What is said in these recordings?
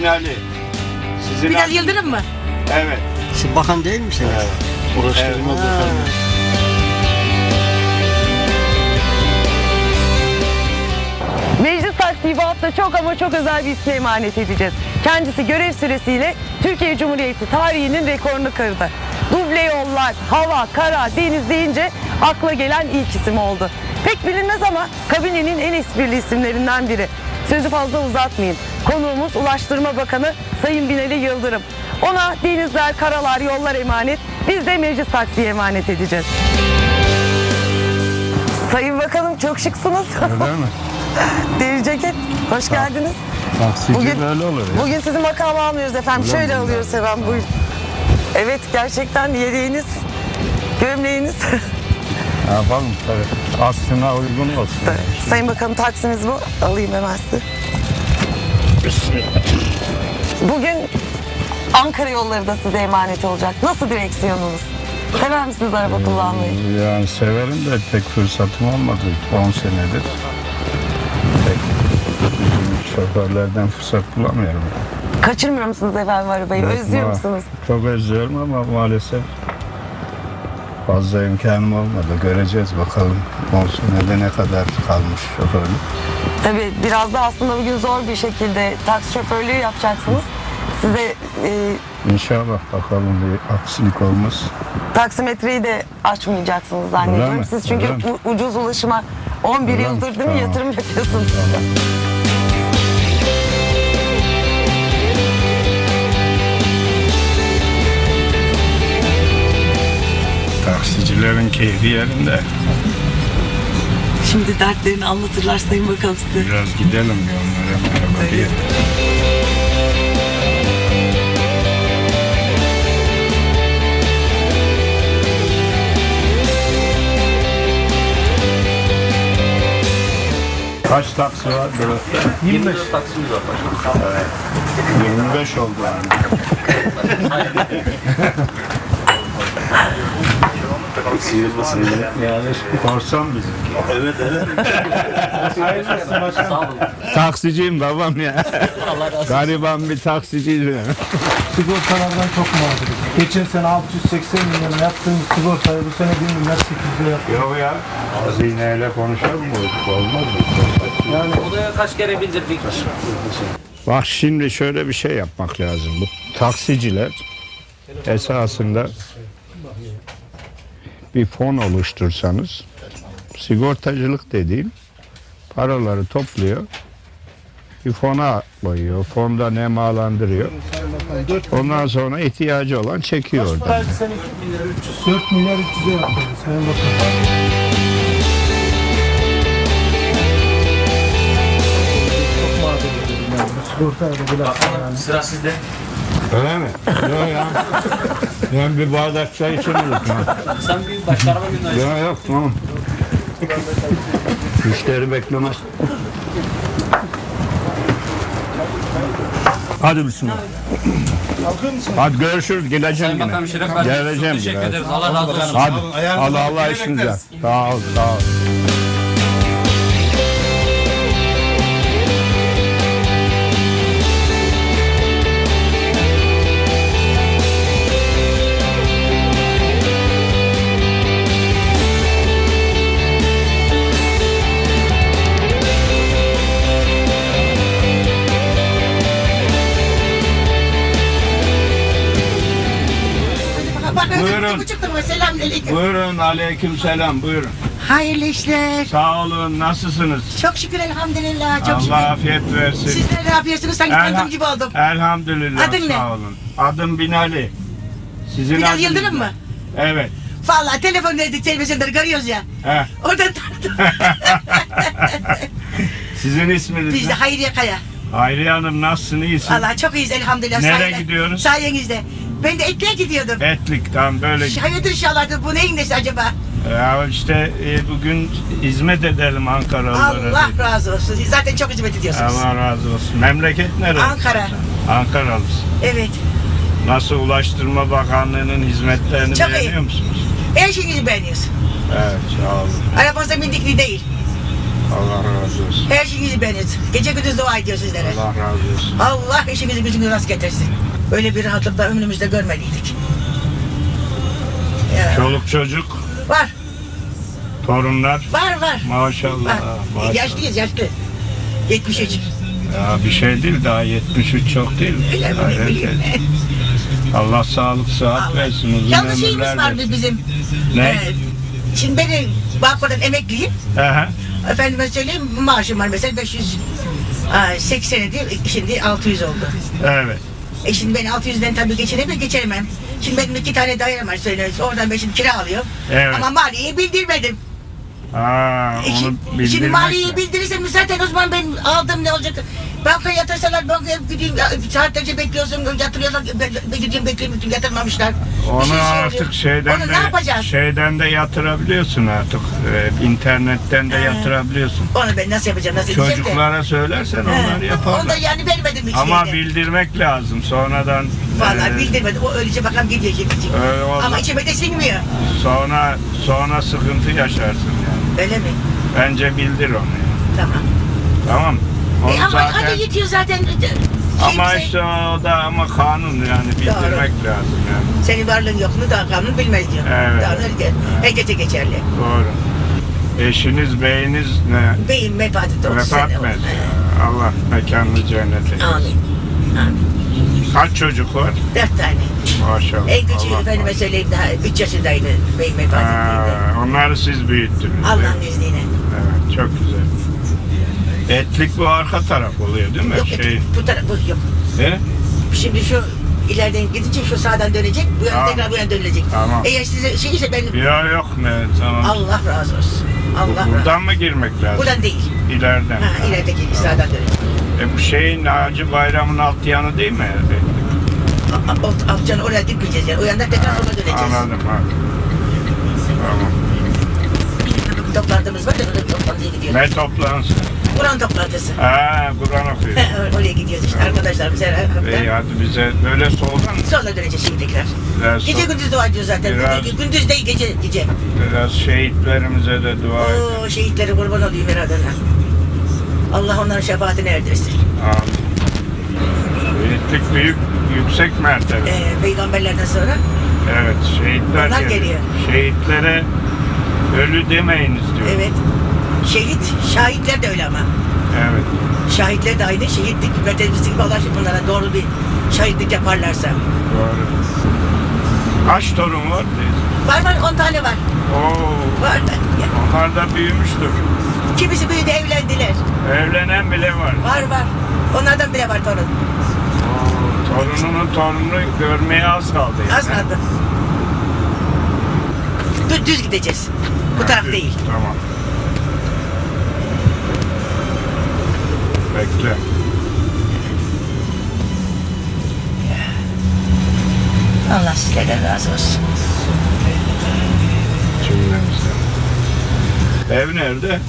Binali. Sizin Bilal adın- Yıldırım mı? Evet. Siz bakan değil misiniz? Uğraştırma Meclis taksiyi bu hafta çok ama çok özel bir isme emanet edeceğiz. Kendisi görev süresiyle Türkiye Cumhuriyeti tarihinin rekorunu kırdı. Duble yollar, hava, kara, deniz deyince akla gelen ilk isim oldu. Pek bilinmez ama kabinenin en esprili isimlerinden biri. Sözü fazla uzatmayayım. Konuğumuz Ulaştırma Bakanı Sayın Binali Yıldırım. Ona denizler, karalar, yollar emanet. Biz de meclis taksiye emanet edeceğiz. Sayın Bakanım çok şıksınız. Öyle mi? Deri ceket. Hoş geldiniz. Taksici Bugün- böyle olur ya. Bugün sizi makama almıyoruz efendim. Öyle Şöyle mi? alıyoruz efendim. Buyurun. Evet gerçekten yeleğiniz, gömleğiniz. Yapalım tabii. Aslına uygun olsun. Sayın Bakanım taksimiz bu. Alayım hemen size. Bugün Ankara yolları da size emanet olacak. Nasıl direksiyonunuz? Sever misiniz araba kullanmayı? Yani severim de pek fırsatım olmadı 10 senedir. Pek şoförlerden fırsat bulamıyorum. Kaçırmıyor musunuz efendim arabayı? Özlüyor Ma- musunuz? Çok özlüyorum ama maalesef fazla imkanım olmadı. Göreceğiz bakalım 10 senede ne kadar kalmış şoförlük. Tabii biraz da aslında bugün zor bir şekilde taksi şoförlüğü yapacaksınız. Size e, İnşallah bakalım bir aksilik olmaz. taksimetreyi de açmayacaksınız Öyle zannediyorum. mi? Siz çünkü Öyle mi? u- ucuz ulaşıma 11 Öyle mi? yıldır değil mi Tamam. yatırım yapıyorsunuz? Taksicilerin keyfi yerinde. Şimdi dertlerini anlatırlar Sayın Bakanım size. Biraz gidelim bir onlara merhaba diye. Kaç taksi var burası? 25 taksimiz var Evet. 25 oldu yani. Yani korsan bizimki. Evet evet. Taksiciyim babam ya. Gariban bir taksiciyim. Sigortalardan çok mağduruz. Geçen sene 680 milyon yaptığımız sigortayı bu sene 1 milyar 800 yaptık. Yok ya. Hazineyle konuşalım mı? Olmaz mı? Odaya kaç kere bildirdik? Bak şimdi şöyle bir şey yapmak lazım. Bu taksiciler esasında bir fon oluştursanız sigortacılık dediğim paraları topluyor bir fona koyuyor. Fonda nemalandırıyor. Ondan sonra ihtiyacı olan çekiyor oradan. Belki sene 4 milyar 300'e yaptık. Sayın Bakan. Sıra sizde. Öyle mi? Yok ya. Ben bir bardak çay içerim. Sen bir başka araba gönder. Yok yok tamam. Müşteri beklemez. Hadi bismillah. Hadi görüşürüz. Geleceğim Sayın yine. Bakanım şeref Geleceğim. teşekkür ederiz. Allah razı olsun. Hadi. Allah Allah işinize. Sağ ol. Sağ ol. Selamünaleyküm. Buyurun. Aleyküm selam. Buyurun. Hayırlı işler. Sağ olun. Nasılsınız? Çok şükür elhamdülillah. Çok Allah şükür. afiyet versin. Sizler ne yapıyorsunuz? Sanki Elha- tanıdığım gibi oldum. Elhamdülillah. Adın ne? Sağ olun. Adım Binali. Sizin Bilal adınız Yıldırım ne? mı? Evet. Vallahi telefonlarda, televizyonları görüyoruz ya. Heh. Oradan tanıdım. Sizin isminiz Biz de ne? Hayriye Kaya. Hayriye Hanım nasılsın? iyisin? Vallahi çok iyiyiz elhamdülillah. Nereye gidiyoruz? Sayenizde. Ben de Etli'ye gidiyordum. Etlik tam böyle. Hayırdır inşallah. Bu neyin nesi acaba? Ya işte e, bugün hizmet edelim Ankaralılara. Allah dedik. razı olsun. Zaten çok hizmet ediyorsunuz. Allah razı olsun. Memleket neresi? Ankara. Ankaralısın. Evet. Nasıl Ulaştırma Bakanlığı'nın hizmetlerini Çok iyi. beğeniyor musunuz? Her şeyinizi beğeniyoruz. Evet sağ olun. Arabamıza bindikliği değil. Allah razı olsun. Her şeyinizi beğeniyoruz. Gece gündüz dua ediyor sizlere. Allah razı olsun. Allah işinizi gücünüzü rast getirsin. Böyle bir rahatlıkla ömrümüzde görmediydik. Ya, Çoluk çocuk, var, torunlar. var, var. Maşallah. var. maşallah. Yaşlıyız, yaşlı. 73. Ya bir şey değil daha 73 çok değil. Öyle mi? Evet. Allah sağlık sıhhat versin uzun Yalnız şeyimiz ömürler var versin. bizim. Ne? Ee, şimdi ben Bağkur'dan emekliyim. Aha. Efendime söyleyeyim maaşım var mesela 500 Aa, 80 idi şimdi 600 oldu. Evet. E şimdi ben 600'den tabii geçiremem geçiremem. Şimdi benim iki tane dairem var söylüyoruz. Oradan ben şimdi kira alıyorum. Evet. Ama maliyeyi bildirmedim. Aa, onu şimdi, bildirmek şimdi maliyeyi bildirirsem zaten o zaman ben aldım ne olacak? Bankaya yatırsalar bankaya gideyim ya, saatlerce bekliyorsun yatırıyorlar ben gideyim bütün yatırmamışlar. Onu şey artık şeyden Onu de ne yapacağız? şeyden de yatırabiliyorsun artık. Ee, internetten de yatırabiliyorsun. Onu ben nasıl yapacağım nasıl. Çocuklara söylersen onlar He, yaparlar. Onu da yani vermedim hiç Ama şeyde. bildirmek lazım. Sonradan Vallahi e, bildirmedim. O öylece bakalım. Öyle olmaz. Ama içime de sinmiyor. sonra sonra sıkıntı yaşarsın. Öyle mi? Bence bildir onu. Tamam. Tamam. Onu E ama zaten hadi yetiyor zaten. ama Şeyimize- işte o da ama kanun yani bildirmek lazım yani. Senin varlığın yokluğunu da kanun bilmez diyor. Evet. Kanun herkes- herkese geçerli. Doğru. Eşiniz, beyiniz ne? Beyim vefat etti 30 Vefat sene oldu. Allah mekanını cennet Amin. eylesin. Amin. Kaç çocuk var? Dört tane. Maşallah. En küçüğü Allah efendime söyleyeyim daha üç yaşındaydı. Beyim vefat. Ha, onları siz büyüttünüz. Allah'ın değil mi? izniyle. Evet, çok güzel. Etlik bu arka taraf oluyor değil mi? Yok şey, bu taraf bu yok. He? Şimdi şu ileriden gidince şu sağdan dönecek. Bu yana Tamam. tekrar bu yana dönülecek. Tamam. Eğer size şey ise ben Ya yok ne tamam. Allah razı olsun. Allah razı Buradan mı girmek lazım? Buradan değil. İleriden. Ha, ilerideki sağdan dönecek. E bu şeyin Hacı Bayram'ın alt yanı değil mi? A- a- Amcanı oraya dikmeyeceğiz yani. O yandan tekrar sola döneceğiz. Anladım ha. Tamam. Bir toplantımız var da orada bir toplantıya gidiyoruz. Ne toplantısı? Kur'an toplantısı. Ha, Kur'an okuyor. Oraya gidiyoruz işte. Arkadaşlarımız her İyi hafta. hadi bize böyle soldan Sonra döneceğiz şimdi tekrar. biraz, Gece gündüz dua ediyoruz zaten. Biraz- Gündüz- değil gece gece. biraz şehitlerimize de dua edin. Oo şehitlere kurban olayım herhalde. Allah onların şefaatini erdirsin. Amin. Şehitlik büyük, yüksek mertebe. Ee, peygamberlerden sonra Evet, şehitler Onlar geliyor. geliyor. Şehitlere ölü demeyiniz diyor. evet. Şehit, şahitler de öyle ama. Evet. Şahitler de aynı şehitlik, mütedbisi gibi Allah bunlara doğru bir şahitlik yaparlarsa. Doğru. Kaç torun var? Var var 10 tane var. Oo, Var da. Onlar da büyümüştür. Kimisi büyüdü evlendiler. Evlenen bile var. Var var. Onlardan bile var torun. Oo, torununun torununu görmeye az kaldı. yani. Az kaldı. Düz, düz gideceğiz. Bu taraf Düz, değil. Tamam. Bekle. Allah sizlerden razı olsun. Cümlemizden. Ev nerede?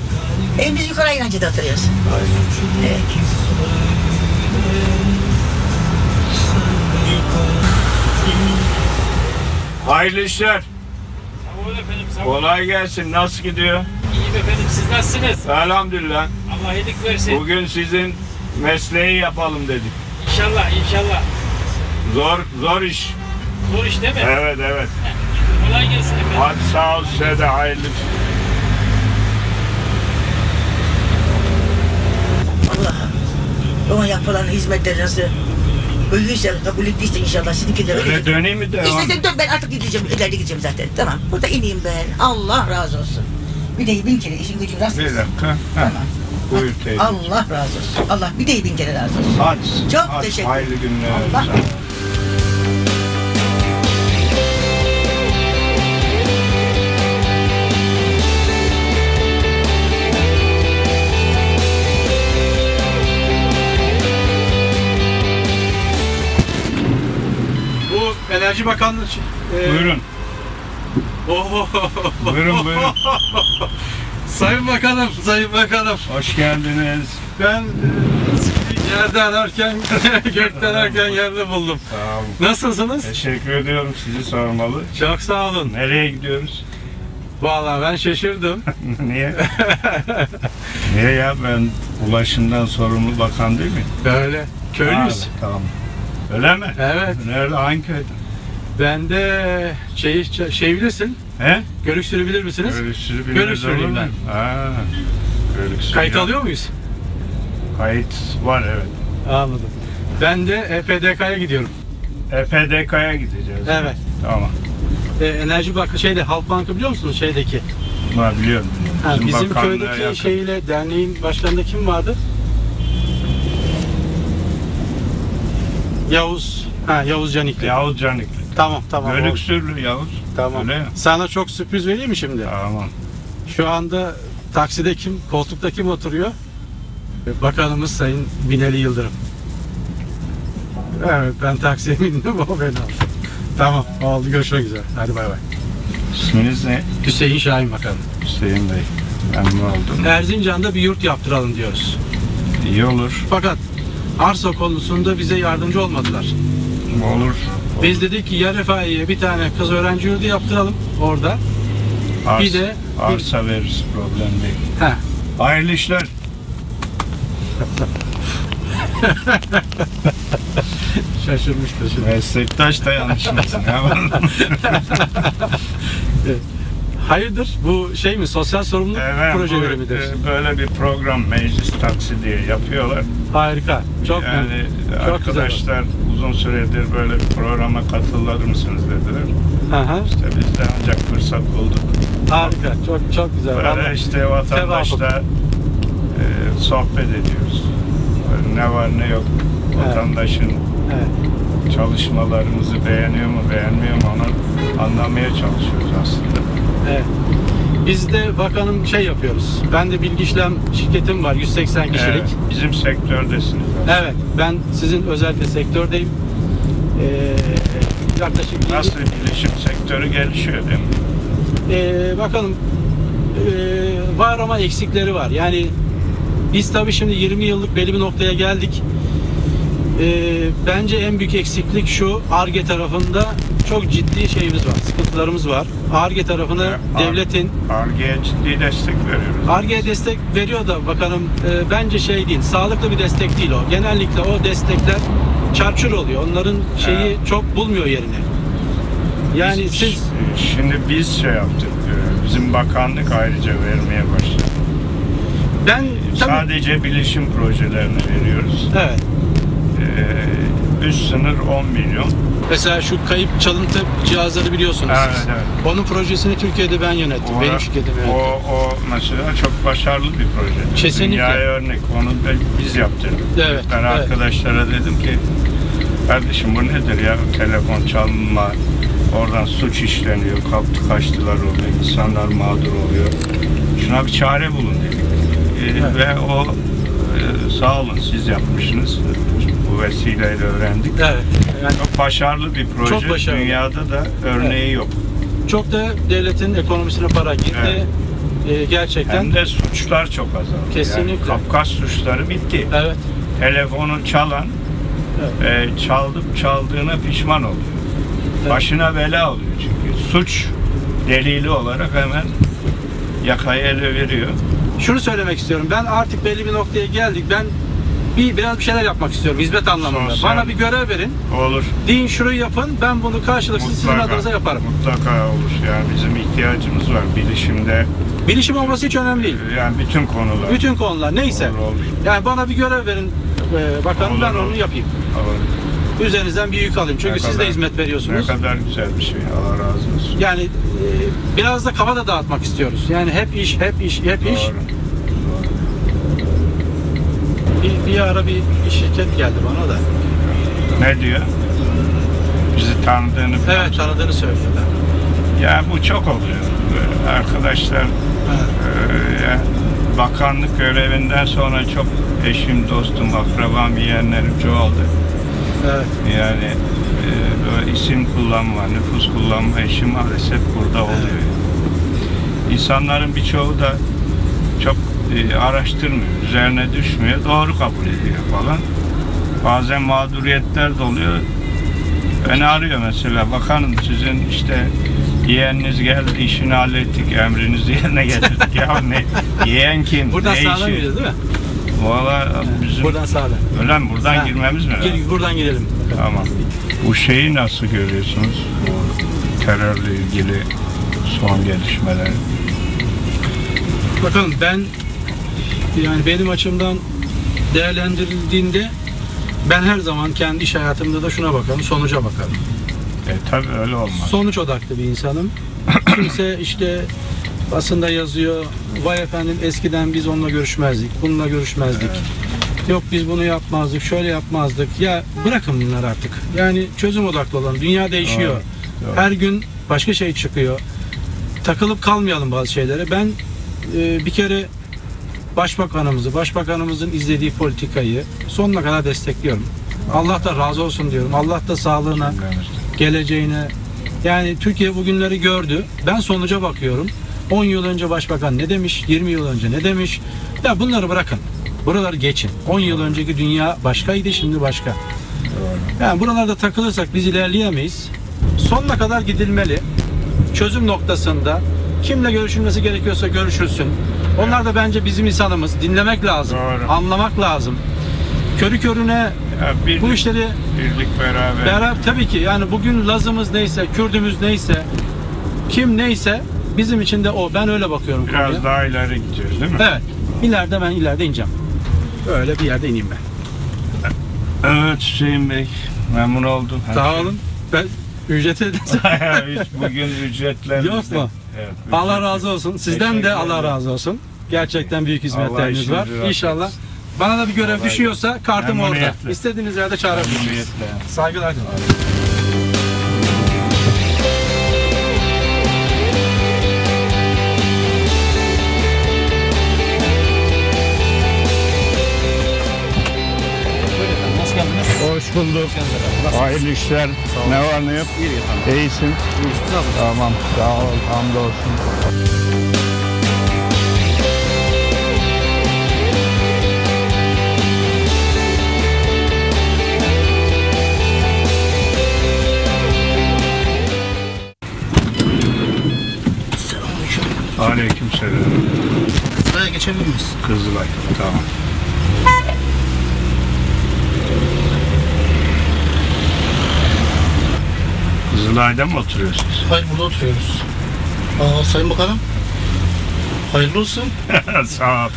Evimiz biz yukarı inancıda oturuyoruz. Evet. Hayırlı işler. Efendim. Sağ olun. Kolay gelsin. Nasıl gidiyor? İyiyim efendim. Siz nasılsınız? Elhamdülillah. Allah iyilik versin. Bugün sizin mesleği yapalım dedik. İnşallah inşallah. Zor zor iş. Zor iş değil mi? Evet evet. Kolay gelsin efendim. Hadi sağ ol size de hayırlı. Allah'ım. Ona yapılan hizmetler nasıl büyüyse, kabul ettiyse inşallah sizinki de Öyle öyle. döneyim mi devam? İstersen dön ben artık gideceğim, ileride gideceğim zaten. Tamam, burada ineyim ben. Allah razı olsun. Bir de bin kere işin gücün rast Bir dakika. Tamam. Buyur teyze. Allah razı olsun. Allah bir de bin kere razı olsun. Hadi. Çok hadi, teşekkür Hayırlı günler. Allah- Enerji Bakanlığı e, Buyurun. Oho. Buyurun, buyurun. Sayın Bakanım, Sayın Bakanım. Hoş geldiniz. Ben e, sizi yerde ararken, gökten ararken yerde buldum. Sağ olun. Nasılsınız? Teşekkür ediyorum. Sizi sormalı. Çok sağ olun. Nereye gidiyoruz? Vallahi ben şaşırdım. Niye? Niye ya ben ulaşımdan sorumlu bakan değil mi? Böyle köylüyüz. Ha, tamam. Öyle mi? Evet. Nerede? Hangi köyde? Ben de şey, şey bilirsin. He? Görüksürü bilir misiniz? Görüş bilmez olur söyleyeyim mu? ben. Ha. Görüksürüz. Kayıt ya. alıyor muyuz? Kayıt var evet. Anladım. Ben de EPDK'ya gidiyorum. EPDK'ya gideceğiz. Evet. Tamam. E, Enerji Bankı şeyde Halk Bankı biliyor musunuz şeydeki? Var biliyorum. Ha, bizim bakanlığa köydeki yakın. şeyle derneğin başkanında kim vardı? Yavuz. Ha Yavuz Canikli. Yavuz Canikli. Tamam tamam. oldu. Görüksürlü Yavuz. Tamam. Öyle mi? Sana çok sürpriz vereyim mi şimdi? Tamam. Şu anda takside kim, koltukta kim oturuyor? Bakanımız Sayın Binali Yıldırım. Evet ben taksiye bindim o beni aldı. Tamam oldu görüşmek üzere. Hadi bay bay. İsminiz ne? Hüseyin Şahin Bakanım. Hüseyin Bey. Memnun oldum. Erzincan'da bir yurt yaptıralım diyoruz. İyi olur. Fakat arsa konusunda bize yardımcı olmadılar. Olur. Biz dedik ki ya Refahiye'ye bir tane kız öğrenci yurdu yaptıralım orada. Arsa, Bir de- arsa veririz problem değil. Heh. Hayırlı işler. Şaşırmıştır şimdi. Meslektaş da yanlış mısın? Hayırdır bu şey mi sosyal sorumluluk Evet, projeleri bu, midir? e, böyle bir program meclis taksi diye yapıyorlar. Harika. Çok yani çok güzel. arkadaşlar uzun süredir böyle bir programa katılır mısınız dediler. Hı. İşte biz de ancak fırsat bulduk. Harika. Çok çok güzel. Böyle Vallahi. işte vatandaşla e, sohbet ediyoruz. Böyle ne var ne yok. Evet. Vatandaşın Evet. çalışmalarımızı beğeniyor mu beğenmiyor mu onu anlamaya çalışıyoruz aslında. Evet. Biz de bakanım şey yapıyoruz. Ben de bilgi işlem şirketim var 180 kişilik. Evet, bizim sektördesiniz. Evet. Ben sizin özellikle sektördeyim. Ee, yaklaşık Nasıl bilişim sektörü gelişiyor değil mi? Ee, bakalım ee, var ama eksikleri var. Yani biz tabii şimdi 20 yıllık belli bir noktaya geldik. Ee, bence en büyük eksiklik şu ARGE tarafında çok ciddi şeyimiz var, sıkıntılarımız var. ARGE tarafına Evet, Ar- devletin Arge'ye ciddi destek veriyoruz. ARGE'ye destek veriyor da bakalım e, bence şey değil, sağlıklı bir destek değil o. Genellikle o destekler çarçur oluyor. Onların şeyi Evet. çok bulmuyor yerini. Yani Biz- siz Şimdi biz şey yaptık. e, Bizim bakanlık ayrıca vermeye başladı. ben tabii Sadece bilişim projelerini veriyoruz. evet. Ee, üst sınır 10 milyon. Mesela şu kayıp çalıntı cihazları biliyorsunuz. Evet, siz. evet. Onun projesini Türkiye'de ben yönettim. O- Benim şirketim O, yönetti. o mesela çok başarılı bir proje. Kesinlikle. Dünyaya örnek. Onu da biz yaptık. Evet, Ben evet. arkadaşlara dedim ki kardeşim bu nedir ya telefon çalınma oradan suç işleniyor kaptı kaçtılar oluyor insanlar mağdur oluyor şuna bir çare bulun dedik Ee, ve o sağ olun siz yapmışsınız bu vesileyle öğrendik Evet. Yani çok başarılı bir proje Çok başarılı. dünyada da örneği yok çok da devletin ekonomisine para girdi. Evet. Ee, gerçekten. hem de suçlar çok azaldı Kesinlikle. yani Kafkas suçları bitti Evet. telefonu çalan e, çaldım çaldığına pişman oluyor. Evet. Başına bela oluyor çünkü. Suç delili olarak hemen yakayı ele veriyor. Şunu söylemek istiyorum. Ben artık belli bir noktaya geldik. Ben bir biraz bir şeyler yapmak istiyorum hizmet anlamında. Sosyal. Bana bir görev verin. Olur. Deyin şurayı yapın. Ben bunu karşılıksız sizin adınıza yaparım. Mutlaka olur. Yani bizim ihtiyacımız var bilişimde. Bilişim olması hiç önemli değil. Yani bütün konular. Bütün konular neyse. Olur, olur. Yani bana bir görev verin e, bakalım Olur, ben olur. onu yapayım. Olur. Üzerinizden bir yük alayım. Çünkü Ne siz de hizmet Ne veriyorsunuz. kadar güzel bir şey. Allah razı olsun. Yani e, biraz da kafa da dağıtmak istiyoruz. Yani hep iş, hep iş, hep iş. Doğru. Bir, bir ara bir, bir şirket geldi bana da. Ne diyor? Bizi tanıdığını falan Evet tanıdığını söylüyorlar. Ya bu çok oluyor. Arkadaşlar Evet. ya bakanlık görevinden sonra çok eşim, dostum, akrabam, yeğenlerim çoğaldı. Evet. Yani eee, böyle isim kullanma, nüfus kullanma işi maalesef burada oluyor. İnsanların birçoğu da çok eee, araştırmıyor, üzerine düşmüyor, doğru kabul ediyor falan. Bazen mağduriyetler de oluyor. Beni arıyor mesela bakanım sizin işte Yeğeniniz geldi, işini hallettik, emrinizi yerine getirdik. ya ne? Yeğen kim? İşi? gireceğiz değil mi? Valla bizim... Buradan sağdan. Öyle mi? Buradan Ha. girmemiz mi? Gir, buradan girelim. Tamam. Bu şeyi nasıl görüyorsunuz? Bu terörle ilgili son gelişmeleri. Bakalım ben yani benim açımdan değerlendirildiğinde ben her zaman kendi iş hayatımda da şuna bakarım, sonuca bakarım. E tabi öyle olmaz. Sonuç odaklı bir insanım. Kimse işte basında yazıyor, vay efendim eskiden biz onunla görüşmezdik, bununla görüşmezdik. Yok biz bunu yapmazdık, şöyle yapmazdık. Ya bırakın bunları artık. Yani çözüm odaklı olan, dünya değişiyor. Doğru. Her gün başka şey çıkıyor. Takılıp kalmayalım bazı şeylere. Ben e, bir kere başbakanımızı, başbakanımızın izlediği politikayı sonuna kadar destekliyorum. Allah da razı olsun diyorum. Allah da sağlığına, geleceğine. Yani Türkiye bugünleri gördü. Ben sonuca bakıyorum. 10 yıl önce başbakan ne demiş? 20 yıl önce ne demiş? Ya bunları bırakın. Buraları geçin. 10 yıl önceki dünya başkaydı şimdi başka. Yani buralarda takılırsak biz ilerleyemeyiz. Sonuna kadar gidilmeli. Çözüm noktasında kimle görüşülmesi gerekiyorsa görüşülsün. Onlar da bence bizim insanımız. Dinlemek lazım. Doğru. Anlamak lazım. Körü körüne Ya birlik, bu işleri birlik beraber. Beraber tabii ki yani bugün Lazımız neyse, Kürdümüz neyse, kim neyse bizim için de o. Ben öyle bakıyorum Biraz konuya. daha ileri gideceğiz değil mi? Evet. İleride ben ileride ineceğim. Öyle bir yerde ineyim ben. Evet Hüseyin Bey. Memnun oldum. Her Sağ şey. olun. Ben ücreti ödedim. Hiç bugün ücretlerimiz Yok mu? Evet, Allah ücret- razı olsun. Sizden de Allah razı olsun. Gerçekten büyük hizmetleriniz var. İnşallah. Bana da bir görev Allah düşüyorsa kartım orada. İstediğiniz yerde çağırabilirsiniz. Saygılar. Hoş bulduk. Hayırlı işler. Ne var ne yok? İyisin. Tamam. Sağ ol. Hamdolsun. Aleyküm selam. Buraya geçebilir miyiz? Kızılay. Tamam. Kızılay'da mı oturuyorsunuz? Hayır burada oturuyoruz. Aa, Sayın Bakanım. Hayırlı olsun. Sağ ol.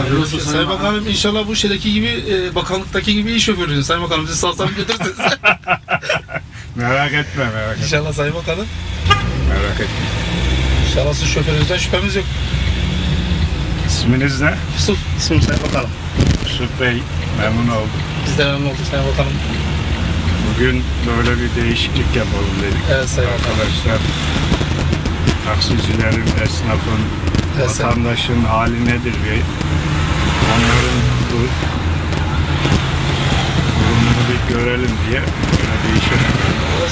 Hayırlı olsun. Sayın Bakanım inşallah bu şeydeki gibi e, bakanlıktaki gibi iş şoförünüz. Sayın Bakanım bizi sağ salim götürürsünüz. Merak etme merak etme. inşallah Sayın Bakanım. Merak etme. İnşallah siz şoförünüzden şüphemiz yok. İsminiz ne? Yusuf ismim Sayın Bakanım. Yusuf Bey. Memnun oldum. Biz de memnun olduk Sayın Bakanım. Bugün böyle bir değişiklik yapalım dedik. Evet Sayın. Arkadaşlar taksicilerin, esnafın, Evet, vatandaşın hali nedir bir onların bu durumunu bir görelim diye böyle bir işe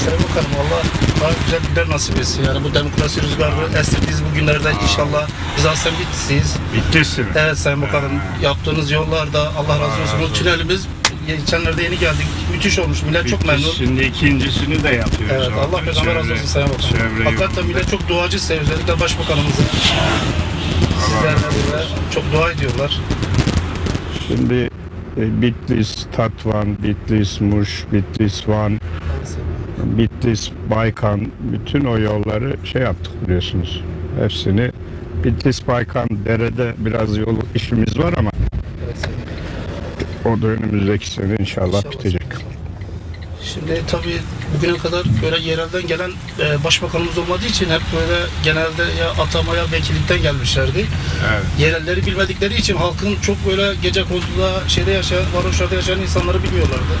Sayın Bakanım valla daha güzel günler nasip etsin. Yani bu demokrasi rüzgarı estirdiğiniz bu günlerde inşallah biz aslında bittisiyiz. Bittisi mi? Evet Sayın Bakanım yaptığınız yollarda Allah razı olsun. Bu tünelimiz geçenlerde yeni geldik. Müthiş olmuş. Millet çok memnun. Şimdi ikincisini de yapıyoruz. Evet orada. Allah peygamber razı olsun Sayın çevre Hakikaten millet çok duacı size özellikle başbakanımıza. Sizlerle çok dua ediyorlar. Şimdi e, Bitlis, Tatvan, Bitlis, Muş, Bitlis, Van, Bitlis, Baykan bütün o yolları şey yaptık biliyorsunuz. Hepsini Bitlis, Baykan, derede biraz yol işimiz var ama o da önümüzdeki sene inşallah, İnşallah. bitecek. Şimdi tabii bugüne kadar böyle yerelden gelen e, başbakanımız olmadığı için hep böyle genelde ya atamaya vekillikten gelmişlerdi. Evet. Yerelleri bilmedikleri için halkın çok böyle gece konduda şeyde yaşayan, varoşlarda yaşayan insanları bilmiyorlardı.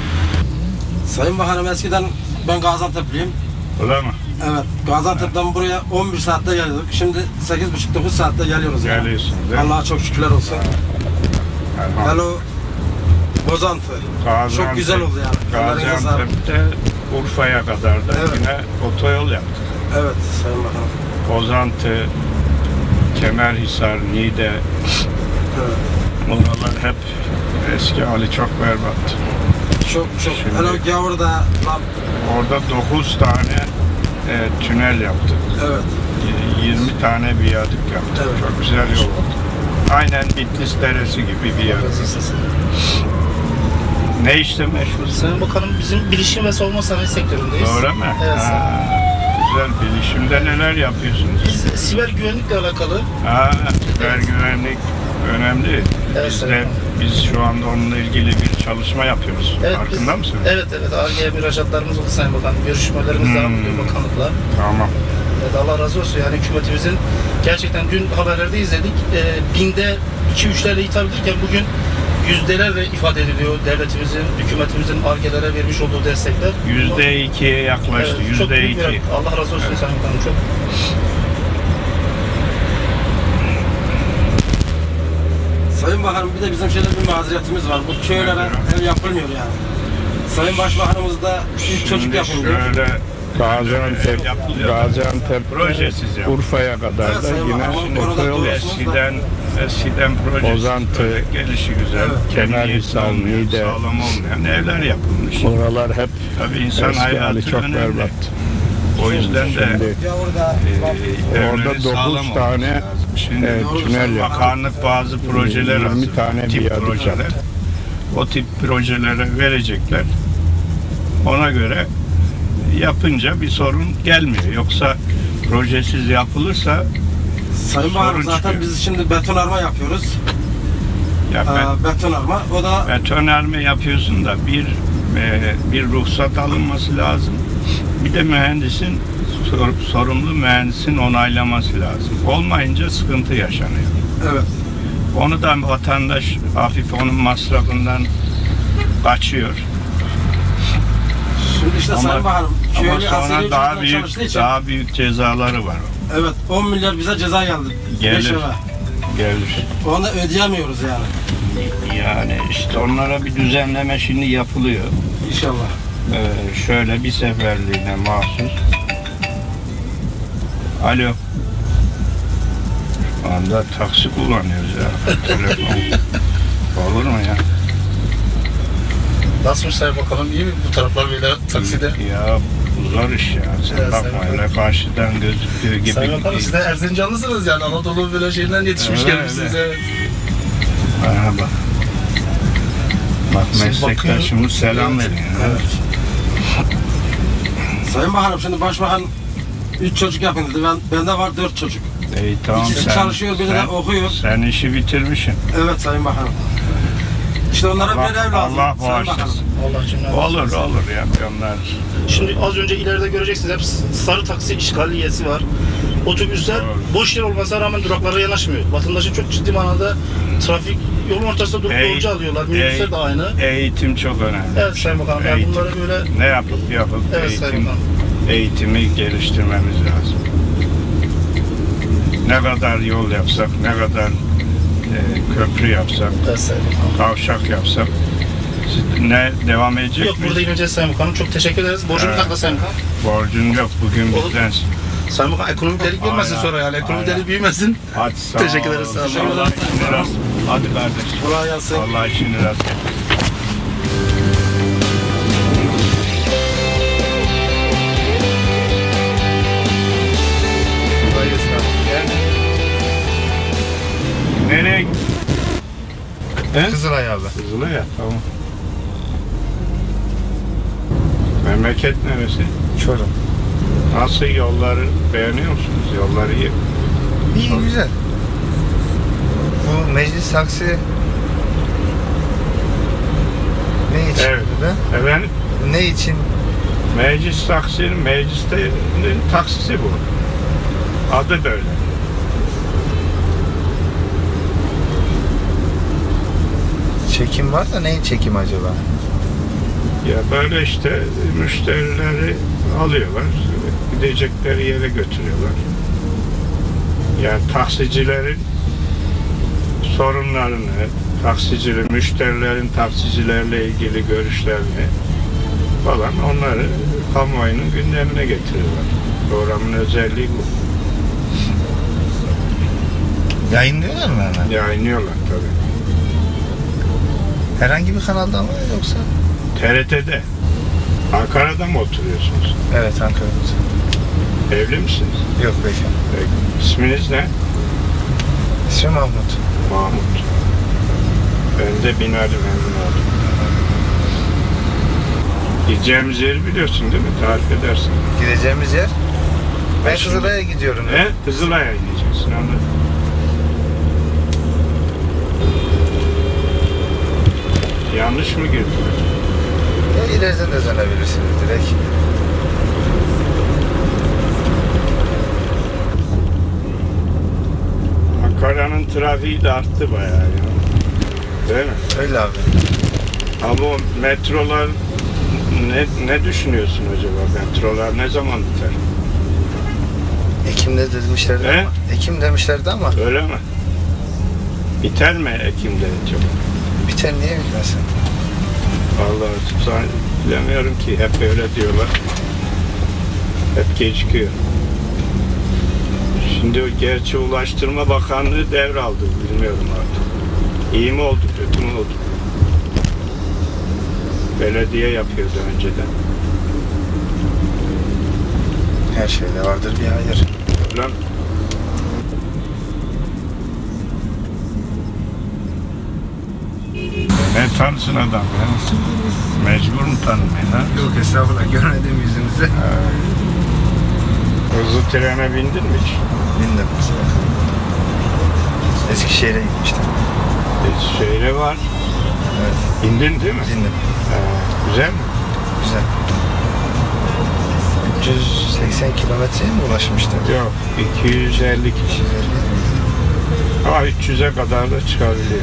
Sayın Bakanım eskiden ben Gaziantep'liyim. Öyle mi? Evet Gaziantep'ten buraya 11 saatte geliyorduk. Şimdi 8,5-9 saatte geliyoruz. yani. Geliyorsun, değil mi? Allah'a çok şükürler olsun. Hello Bozantı. Gaziantep- Çok güzel oldu yani. Gaziantep'te Urfa'ya kadar da Evet. yine otoyol yaptık. Evet Sayın Bakanım. Bozantı, Kemerhisar, Niğde, Evet. oralar hep eski hali çok berbat. Çok çok. Şimdi- Hello Gavur'da lan Orada 9 tane Evet, tünel yaptık. Evet. Y- 20 tane viyadük yaptık. Evet. Çok güzel yol oldu. Aynen Bitlis Deresi gibi bir yer. Ne işte meşhur? Sayın Bakanım bizim bilişim ve savunma sanayi sektöründeyiz. Doğru mu? Evet. Ha, güzel. Bilişimde neler yapıyorsunuz? Biz siber güvenlikle alakalı Ha, siber güvenlik önemli. Evet, biz de biz şu anda onunla ilgili bir çalışma yapıyoruz. Evet, Farkında biz- mısın? Evet evet ARGE müracaatlarımız oldu Sayın Bakan. Görüşmelerimiz Hmm. devam ediyor bakanlıkla. Tamam. Evet, Allah razı olsun yani hükümetimizin gerçekten dün haberlerde izledik. E, binde 2-3'lerle hitap edilirken bugün yüzdelerle ifade ediliyor devletimizin, hükümetimizin ARGE'lere vermiş olduğu destekler. Yüzde ikiye yaklaştı. Evet, Yüzde büyük bir- iki. Allah razı olsun Sayın Bakanım çok. Sayın Bakanım bir de bizim şöyle bir mazeretimiz var. Bu köylere ev yapılmıyor yani. Sayın Başbakanımız da üç çocuk diyor. şöyle Gaziantep. Gaziantep Projesiz. Urfa'ya kadar Evet, da yine olur. Eskiden eskiden projesi Bozantı, böyle gelişi güzel, Evet. Kemerhisar, Kemerhisar, Niğde. sağlam olmayan evler yapılmış. Oralar hep Tabii insan hayatı çok önemli. berbat. O yüzden de Şimdi e, Orada evleri dokuz sağlam olması tane, lazım. Şimdi e, tünel yaptık. bakanlık bazı projeler 20 hazırlıyor, tane tip projeler. yaptı. O tip projelere verecekler. Ona göre yapınca bir sorun gelmiyor. Yoksa projesiz yapılırsa Sayın Bakanım zaten çıkıyor. biz şimdi betonarme yapıyoruz. ya ben, Ee, betonarme. O da betonarme yapıyorsun da bir e, bir ruhsat alınması lazım. Bir de mühendisin sor- sorumlu mühendisin onaylaması lazım. Olmayınca sıkıntı yaşanıyor. evet. Onu da vatandaş hafif onun masrafından kaçıyor. Şimdi işte Ama, Sayın Bakanım ama sonra daha büyük daha büyük cezaları var. Evet 10 milyar bize ceza geldi. Gelir. Gelir. Onu da ödeyemiyoruz yani. Yani işte onlara bir düzenleme şimdi yapılıyor. İnşallah. Ee, şöyle bir seferliğine mahsus. Alo. Şu anda taksi kullanıyoruz ya. Telefon. Olur mu ya? Nasılmış Sayın Bakanım iyi mi bu taraflar böyle takside? Ya zor iş ya. Sen Evet, bakma öyle karşıdan gözüktüğü gibi. Sayın Bakanım siz de Erzincanlısınız yani Anadolu böyle şeyinden yetişmiş Öyle, gelmişsiniz. Evet. Bana bak. Bak meslektaşımız selam veriyor. Evet. Sayın Bakanım şimdi Başbakan 3 çocuk yapın dedi. Ben, bende var 4 çocuk. İyi tamam İkisi sen, çalışıyor, biri de sen- okuyor. Sen işi bitirmişsin. Evet Sayın Bakanım. İşte onlara Allah, bir ev lazım. Allah bağışlasın. Allah cümle Olur olur ya onlar. Şimdi az önce ileride göreceksiniz hep sarı taksi işgaliyesi var. Otobüsler Doğru. boş yer olmasına rağmen duraklara yanaşmıyor. Vatandaşın çok ciddi manada trafik yolun ortasında durup yolcu alıyorlar. Minibüsler de aynı. Eğitim çok önemli. Evet Sayın Bakanım yani Eğitim. bunları böyle Ne yapıp yapıp Evet, Sayın eğitim, Bakanım. eğitimi geliştirmemiz lazım. Ne kadar yol yapsak, ne kadar e, köprü yapsak, kavşak yapsak ne devam edecek Yok burada ineceğiz Sayın Bakanım. Çok teşekkür ederiz. Borcumu Evet. takla Sayın Bakanım. Borcun yok bugün bizden. Sayın Bakan ekonomik delik Aynen. sonra yani. Ekonomik delik büyümesin. Hadi sağ Teşekkür ederiz, sağ olun. Allah işini rast. Hadi kardeşim. Kolay gelsin. Allah işini rast gittin? Kızılay abi. Kızılay ya tamam. Memleket neresi? Çorum. Nasıl yolları beğeniyor musunuz? Yolları iyi. İyi güzel. Bu meclis taksi ne için Evet. burada? Efendim? Ne için? Meclis taksinin, meclistenin taksisi bu. Adı böyle. Çekim var da neyin çekim acaba? Ya böyle işte müşterileri alıyorlar, gidecekleri yere götürüyorlar. Yani taksicilerin sorunlarını, taksicilerin, müşterilerin taksicilerle ilgili görüşlerini falan onları kamuoyunun gündemine getiriyorlar. Programın özelliği bu. Yayınlıyorlar mı hemen? Yayınlıyorlar tabii. Herhangi bir kanalda mı yoksa? TRT'de. Ankara'da mı oturuyorsunuz? Evet Ankara'da. Evli misiniz? Yok bekar. Peki. İsminiz ne? İsmim Mahmut. Mahmut. Ben de Binali memnun oldum. Gideceğimiz yeri biliyorsun değil mi? Tarif edersin. Gideceğimiz yer? Ben Şimdi- Kızılay'a gidiyorum. He? Kızılay'a gideceksin anladım. Yanlış mı girdim? Ya ileriden de dönebilirsiniz direkt. Ankara'nın trafiği de arttı bayağı ya. Değil mi? Öyle abi. O metrolar ne, ne düşünüyorsun acaba? Metrolar ne zaman biter? Ekim'de demişlerdi He? ama. Ekim demişlerdi ama Öyle mi? Biter mi Ekim'de acaba? Biter niye bitmesin? Vallahi bilemiyorum ki. Hep öyle diyorlar. Hep gecikiyor. Şimdi gerçi Ulaştırma Bakanlığı devraldı. Bilmiyorum artık. İyi mi oldu, kötü mü oldu? Belediye yapıyordu önceden. Her şeyde vardır bir hayır. Lan Ne tanısın adam ya? Mecbur mu tanımaya ha? Yok estağfurullah görmedim yüzünüzü. Hızlı trene bindin mi hiç? Bindim. Eskişehir'e gitmiştim. E, Şehre var. Evet. Bindin değil mi? Bindim. Ha, güzel mi? Güzel. 380 kilometreye mi ulaşmıştım? Yok. 250 kişi. 250. Ama 300'e kadar da çıkabiliyor.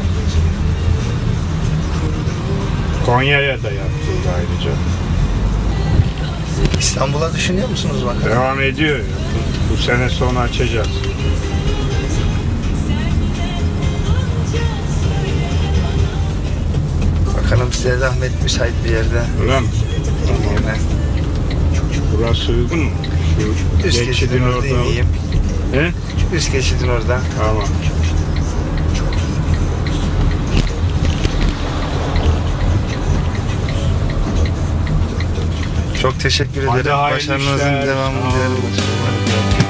Konya'ya da yaptıydı ayrıca. İstanbul'a düşünüyor musunuz bakalım? Devam ediyor ya. Bu, bu sene sonu açacağız. Bakalım size zahmet müsait bir yerde. Öyle mi? Tamam. Burası uygun mu? Şu üst geçidin orada. ineyim. He? Üst geçidin orada. Tamam. Çok teşekkür Hadi ederim. hayırlı Başarınızın işler. devamını Sağ olun. dilerim.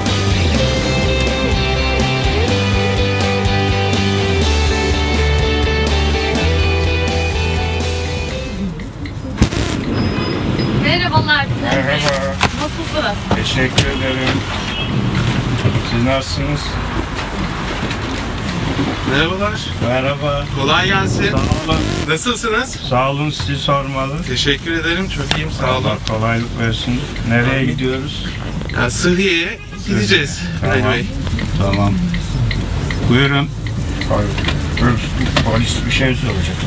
Merhabalar. Merhaba. Nasılsınız? Teşekkür ederim. Siz nasılsınız? Merhabalar. Merhaba. Kolay gelsin. Sağ olun. Nasılsınız? Sağ olun sizi sormalı. Teşekkür ederim. Çok iyiyim. Sağ olun. Allah kolaylık versin. Nereye gidiyoruz? Yani Sıhhiye'ye gideceğiz. Tamam. Bey. Tamam. Buyurun. Buyurun. Polis bir şey soracak.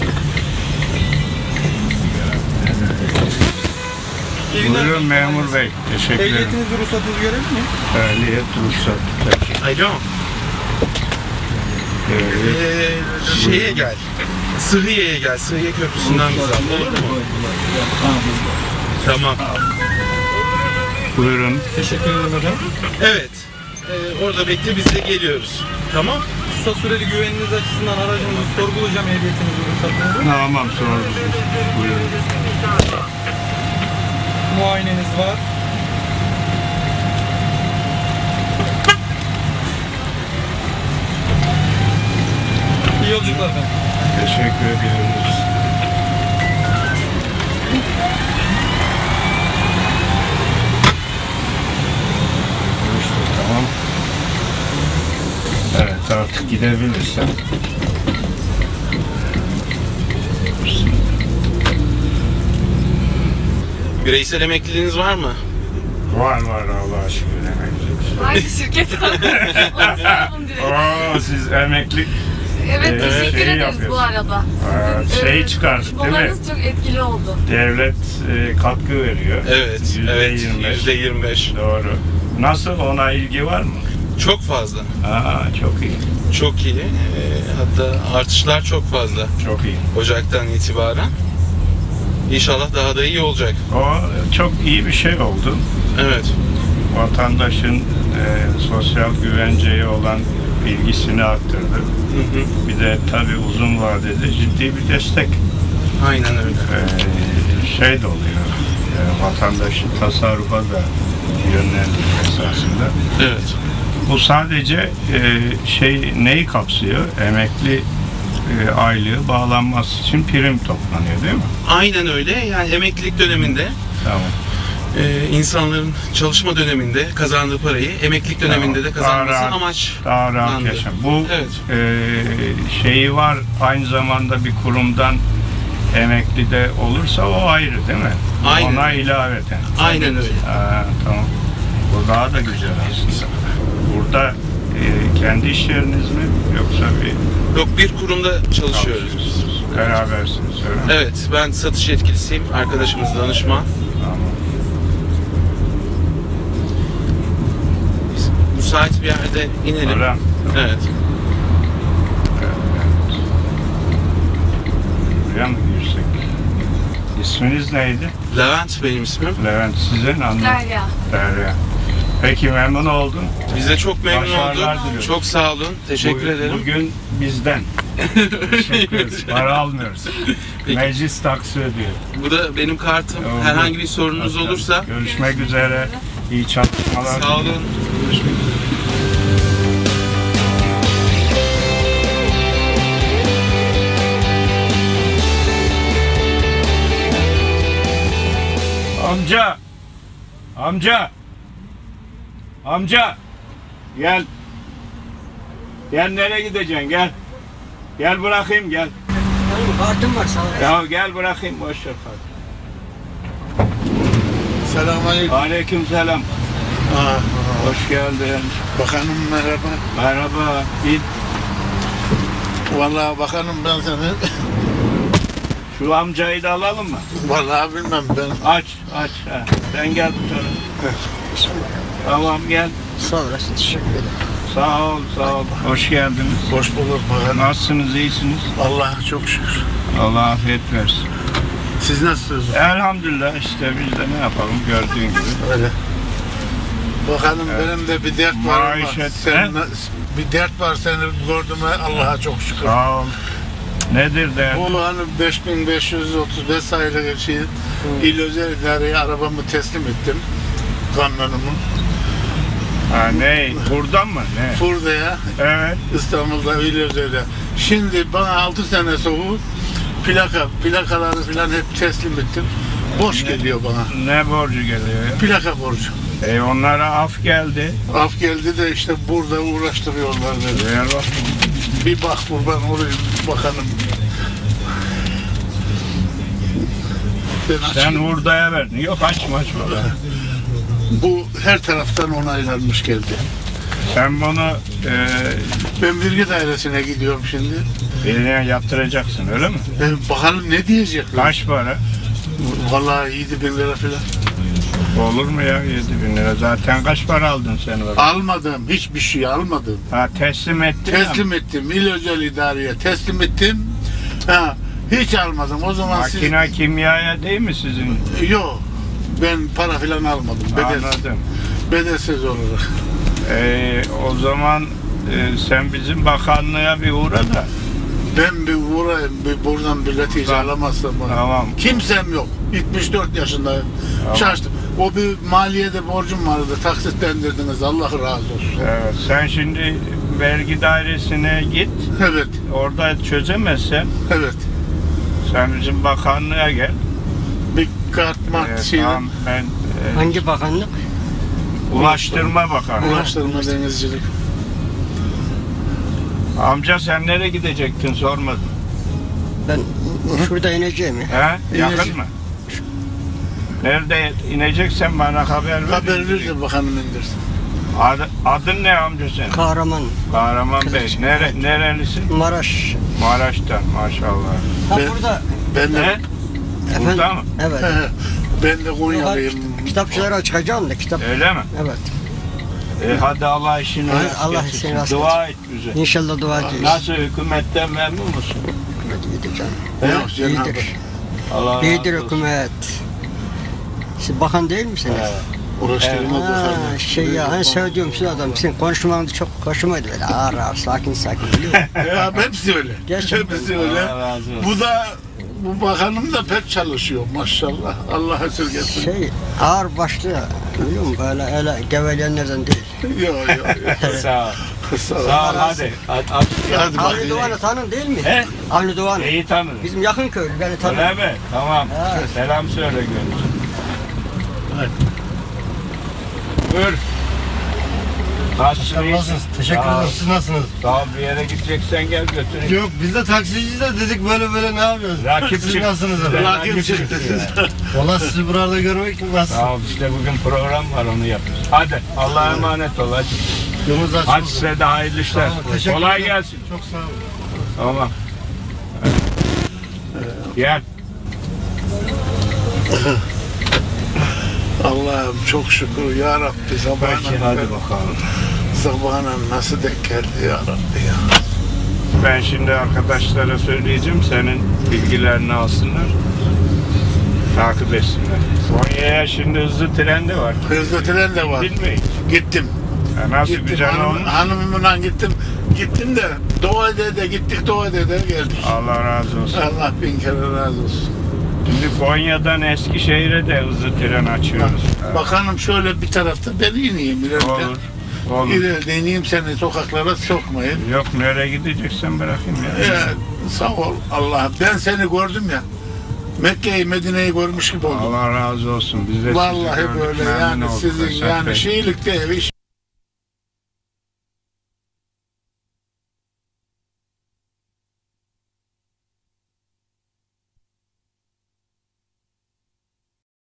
Buyurun memur bey. Teşekkür ederim. Ehliyetinizi ruhsatınızı görebilir miyim? Ehliyet ruhsat. Alo. Ee, şeye gel. Sıhhiye'ye gel. Sıhhiye Köprüsü'nden bize al. Olur mu? Tamam. Buyurun. Teşekkür ederim hocam. Evet. Ee, orada bekle biz de geliyoruz. Tamam. Kısa süreli güveniniz açısından aracınızı sorgulayacağım ehliyetinizi, ruhsatınızı. Tamam sordum. Buyurun. Muayeneniz var. İyi yolculuklar efendim. Teşekkür ediyoruz. İşte tamam. Evet artık gidebilirsen. Bireysel emekliliğiniz var mı? Var var Allah'a şükür emekli. Hangi şirket? Oo siz emekli Evet, Ee, teşekkür şey ederiz yapıyoruz. bu arada. Aa, Sizin, şey e, çıkardık değil mi? çok etkili oldu. Devlet e, katkı veriyor. Evet. Yüzde evet. yirmi beş. Yüzde yirmi beş. Doğru. Nasıl ona ilgi var mı? Çok fazla. Aa çok iyi. Çok iyi. Ee, hatta artışlar çok fazla. Çok iyi. Ocaktan itibaren. İnşallah daha da iyi olacak. O çok iyi bir şey oldu. Evet. Vatandaşın e, sosyal güvenceye olan bilgisini arttırdı. Hı hı. Bir de tabii uzun vadede ciddi bir destek Aynen öyle. e, şey de oluyor. E, vatandaşın tasarrufa da yönlendirme esasında. Evet. Bu sadece e, şey neyi kapsıyor? Emekli e, aylığı bağlanması için prim toplanıyor değil mi? Aynen öyle. Yani emeklilik döneminde Tamam. E, insanların çalışma döneminde kazandığı parayı emeklilik döneminde de. Daha kazanması rahat- amaç. Daha rahat yaşam. Bu Evet. e, şeyi var aynı zamanda bir kurumdan emekli de olursa o ayrı değil mi? Aynen. Ona ilaveten. Aynen öyle. Ha, tamam. Bu daha da güzel aslında. Burada e, kendi iş yeriniz mi yoksa bir Yok bir kurumda çalışıyoruz. Berabersiniz öyle mi? Evet ben satış yetkilisiyim. Arkadaşımız danışman. Tamam. Müsait bir yerde inelim. Öyle? Evet. Buraya mı girsek? İsminiz neydi? Levent benim ismim. Levent sizin anlat. Derya. Derya. Peki memnun oldum. Biz de çok memnun Başarılar olduk. diliyorum. Çok sağ olun. Teşekkür Bugün- ederim. Bugün bizden. Teşekkür ederiz. Para almıyoruz. Peki. Meclis taksi ödüyor. Bu da benim kartım. Tamam. Herhangi bir sorunuz olursa Görüşmek üzere. İyi çalışmalar. sağ olun. Görüşmek üzere. Amca. Amca. Amca. Gel. Gel nereye gideceksin gel. Gel bırakayım gel. Kartım var sana. Ya gel bırakayım boş ver kardeşim. Selamünaleyküm. Aleyküm selam. Hoş geldin. Bakanım merhaba. Merhaba. Git. Vallahi bakanım ben seni Şu amcayı da alalım mı? vallahi bilmem ben. Aç aç. Ha. Sen gel bu tarafa. Tamam gel. Sağ olasın. Teşekkür ederim. Sağ ol sağ ol. Hoş geldiniz. Hoş bulduk bakanım. Nasılsınız iyisiniz? Allah'a çok şükür. Allah afiyet versin. Siz nasılsınız? Elhamdülillah işte biz de ne yapalım gördüğün gibi. Öyle. Bakanım Evet. benim de bir dert var Maişet, senin, bir dert var seni gördüğüme Allah'a çok şükür. Sağ ol. Nedir de? Bu hani 5535 sayılı şey, il özel idareye arabamı teslim ettim. Kamyonumu. Ha ne? Buradan mı? Ne? Furda'ya Evet. İstanbul'da il özelde. Şimdi bana 6 sene sonra plaka, plakaları falan hep teslim ettim. Boş geliyor bana. Ne borcu geliyor ya? Plaka borcu. E onlara af geldi. Af geldi de işte burada uğraştırıyorlar beni. Ver bak. Bir bak buradan oraya bakalım. Ben Sen hurdaya verdin. Yok açma açma. Bu her taraftan onaylanmış geldi. Sen bunu e, Ben vergi dairesine gidiyorum şimdi. birine yaptıracaksın öyle mi? E, bakalım ne diyecekler. Kaç para? Vallahi 7 bin lira falan. Olur mu ya 7 bin lira? Zaten kaç para aldın sen orada? Almadım. Hiçbir şey almadım. Ha teslim ettin Teslim ettim. İl özel idareye teslim ettim. Ha, hiç almadım. O zaman siz... Makine kimyaya değil mi sizin? Yok. Ben para falan almadım. Bedelsiz, Anladım. bedelsiz olarak. E, o zaman e, sen bizim bakanlığa bir uğra da. Ben bir uğrayayım. Bir buradan bir netice Tamam. alamazsam. bana. Tamam. Kimsem yok. 74 yaşındayım. Tamam. Çalıştım. O bir maliyede borcum vardı. Taksitlendirdiniz. Allah razı olsun. Evet, sen şimdi vergi dairesine git. Evet. Orada çözemezsen Evet. sen bizim bakanlığa gel. Bir kart mart Evet, şey. tamam, ben e, Hangi bakanlık? Ulaştırma Bakanı. Ulaştırma denizcilik. Amca sen nereye gidecektin sormadım. Ben şurada ineceğim ya. He? Yakın mı? Nerede ineceksen bana haber ver. Haber ver de bakanım indirsin. Adı, adın ne amca senin? Kahraman. Kahraman Bey. Kılıç. Nere, nerelisin? Maraş. Maraş'tan maşallah. Ha Ben- burada. Ben de, Ne? Burada Efendim? mı? Evet. ben de Konyalıyım. Kitapçılara çıkacağım da kitap. Öyle mi? Evet. E hadi Allah işini rast Allah işini rast Dua et bize. İnşallah dua edeceğiz. Nasıl hükümetten memnun musun? Hükümet gideceğim. Yok Cenab-ı İyidir. Allah razı İyidir olsun. Siz bakan değil misiniz? Evet. Uğraştırma Ha, bakanım. şey ya en sevdiğim şu adam. Senin konuşman da çok hoşuma gidiyor. Böyle ağır ağır sakin sakin biliyor musun? Ya hepsi öyle. Gerçekten. Hepsi öyle. Bu da bu bakanım da pek çalışıyor maşallah. Allah esirgesin. Şey ağır başlı Biliyor musun? Böyle öyle geveleyenlerden değil. Yok yok. yok. Sağ ol. Sağ ol. Hadi. Hadi, hadi. Hadi Avni. Doğan'ı tanın değil mi? He? Avni Doğan'ı. İyi tanıdım. Bizim yakın köylü beni tanır. Öyle mi? Tamam. Ha. Selam söyle görüşürüz. Buyur. Nasılsın? Nasılsınız? Teşekkür Sağ ederim. Siz nasılsınız? Sağ ol bir yere gideceksen gel götüreyim. Yok biz de taksiciyiz de dedik böyle böyle ne yapıyoruz? Rakip Siz çık- nasılsınız efendim? Rakip çıktı. Valla sizi burada görmek nasıl? Sağ ol işte bugün program var onu yapıyoruz. Hadi Allah'a emanet ol hadi. Yolunuz açık Hadi olsun. size de hayırlı işler. Teşekkür Kolay ederim. gelsin. Çok sağ olun. Tamam. Gel. Allah'ım çok şükür ya Rabbi Peki sabahına hadi bakalım. sabahına nasıl denk geldi ya Rabbi ya. Ben şimdi arkadaşlara söyleyeceğim senin bilgilerini alsınlar. Takip etsinler. Konya'ya şimdi hızlı tren de var. Hızlı tren de var. Gittin mi hiç? Gittim. Ya nasıl Gittim güzel hanım, olmuş? hanımımla gittim. Gittim de Doğu de gittik Doğu de geldik. Allah razı olsun. Allah bin kere razı olsun. Şimdi Konya'dan Eskişehir'e de hızlı tren açıyoruz. Bakanım şöyle bir tarafta ben ineyim ileride. Olur. Olur. İleride ineyim seni sokaklara sokmayın. Yok nereye gideceksen bırakayım ya. Ya, sağ ol Allah. Ben seni gördüm ya. Mekke'yi Medine'yi görmüş gibi oldum. Allah razı olsun. Biz de Vallahi böyle yani sizin yani Bey. şeylikte ev iş